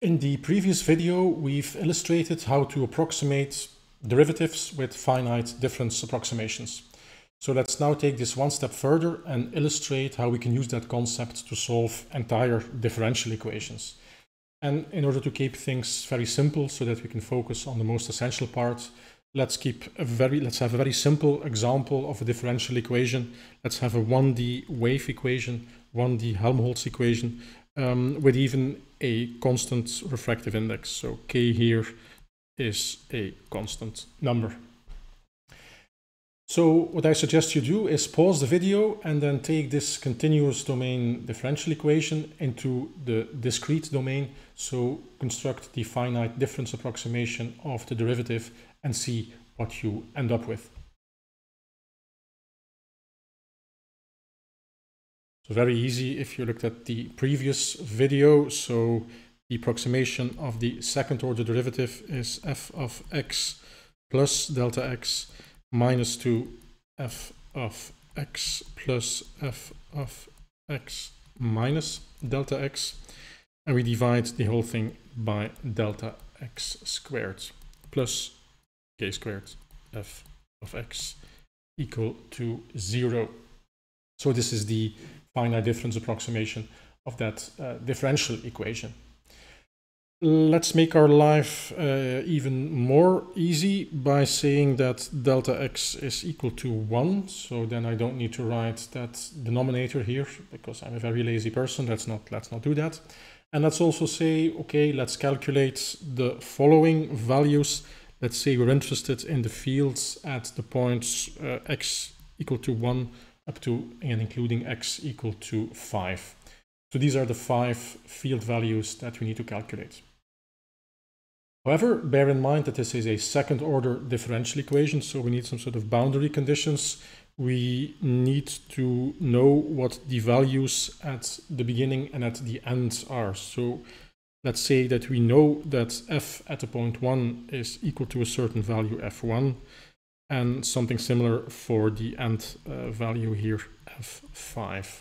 In the previous video, we've illustrated how to approximate derivatives with finite difference approximations. So let's now take this one step further and illustrate how we can use that concept to solve entire differential equations. And in order to keep things very simple so that we can focus on the most essential part, let's keep a very let's have a very simple example of a differential equation. Let's have a 1D wave equation, 1D Helmholtz equation um, with even a constant refractive index. So k here is a constant number. So what I suggest you do is pause the video and then take this continuous domain differential equation into the discrete domain. So construct the finite difference approximation of the derivative and see what you end up with. Very easy if you looked at the previous video. So the approximation of the second order derivative is f of x plus delta x minus 2 f of x plus f of x minus delta x. And we divide the whole thing by delta x squared plus k squared f of x equal to 0. So this is the finite difference approximation of that uh, differential equation. Let's make our life uh, even more easy by saying that delta x is equal to 1. So then I don't need to write that denominator here because I'm a very lazy person. Let's not, let's not do that. And let's also say, okay, let's calculate the following values. Let's say we're interested in the fields at the points uh, x equal to 1 up to and including x equal to 5. So these are the five field values that we need to calculate. However, bear in mind that this is a second order differential equation, so we need some sort of boundary conditions. We need to know what the values at the beginning and at the end are. So let's say that we know that f at the point 1 is equal to a certain value f1 and something similar for the end uh, value here, f5.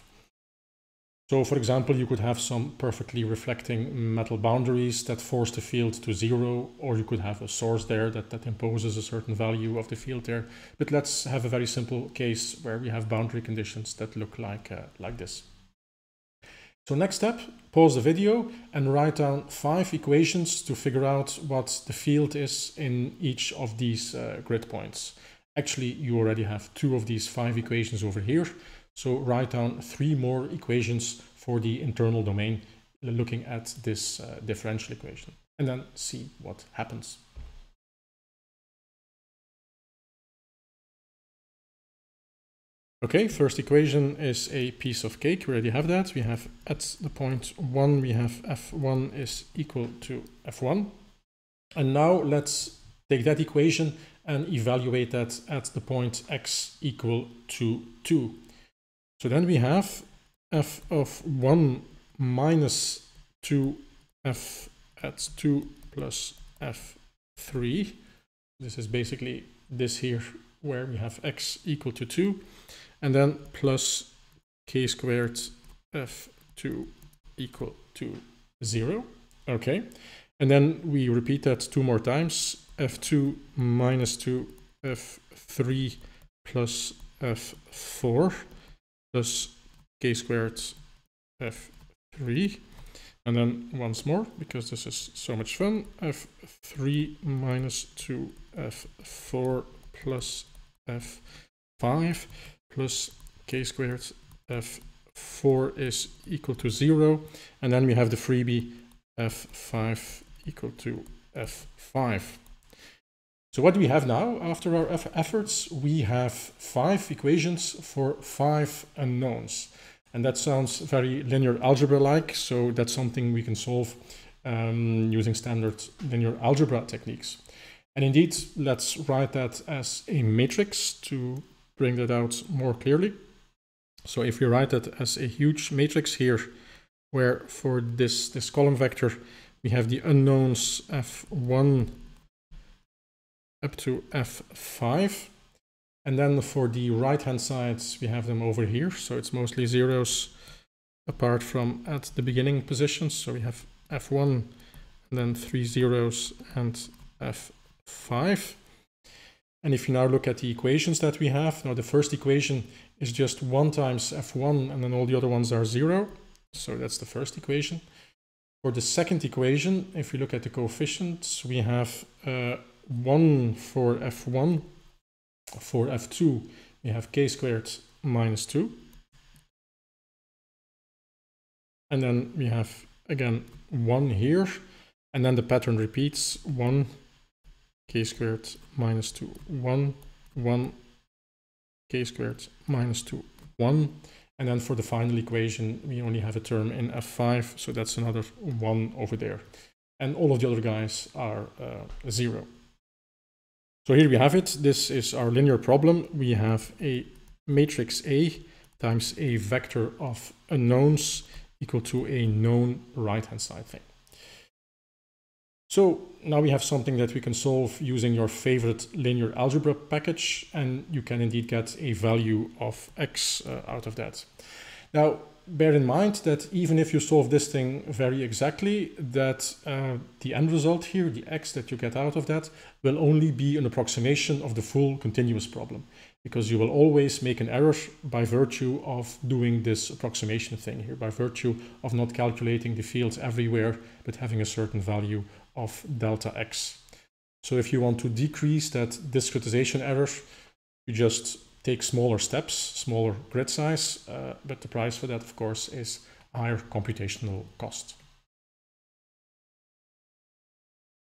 So for example, you could have some perfectly reflecting metal boundaries that force the field to zero, or you could have a source there that, that imposes a certain value of the field there. But let's have a very simple case where we have boundary conditions that look like, uh, like this. So next step, pause the video and write down five equations to figure out what the field is in each of these uh, grid points. Actually, you already have two of these five equations over here. So write down three more equations for the internal domain looking at this uh, differential equation and then see what happens. Okay, first equation is a piece of cake. We already have that. We have at the point 1, we have f1 is equal to f1. And now let's take that equation and evaluate that at the point x equal to 2. So then we have f of 1 minus 2f at 2 plus f3. This is basically this here where we have x equal to 2 and then plus k squared f2 equal to 0. Okay, and then we repeat that two more times. f2 minus 2 f3 plus f4 plus k squared f3. And then once more, because this is so much fun, f3 minus 2 f4 plus f5 plus k squared f4 is equal to 0. And then we have the freebie f5 equal to f5. So what do we have now after our efforts? We have five equations for five unknowns. And that sounds very linear algebra-like, so that's something we can solve um, using standard linear algebra techniques. And indeed, let's write that as a matrix to bring that out more clearly. So if we write that as a huge matrix here, where for this, this column vector, we have the unknowns f1 up to f5. And then for the right-hand sides, we have them over here. So it's mostly zeros apart from at the beginning positions. So we have f1 and then three zeros and f5. And if you now look at the equations that we have, now the first equation is just 1 times f1 and then all the other ones are 0. So that's the first equation. For the second equation, if we look at the coefficients, we have uh, 1 for f1. For f2, we have k squared minus 2. And then we have, again, 1 here. And then the pattern repeats 1 k squared minus 2, 1, 1, k squared minus 2, 1. And then for the final equation, we only have a term in f5, so that's another 1 over there. And all of the other guys are uh, 0. So here we have it. This is our linear problem. We have a matrix A times a vector of unknowns equal to a known right-hand side thing. So now we have something that we can solve using your favorite linear algebra package, and you can indeed get a value of x uh, out of that. Now, bear in mind that even if you solve this thing very exactly, that uh, the end result here, the x that you get out of that, will only be an approximation of the full continuous problem, because you will always make an error by virtue of doing this approximation thing here, by virtue of not calculating the fields everywhere, but having a certain value of delta x. So if you want to decrease that discretization error, you just take smaller steps, smaller grid size, uh, but the price for that, of course, is higher computational cost.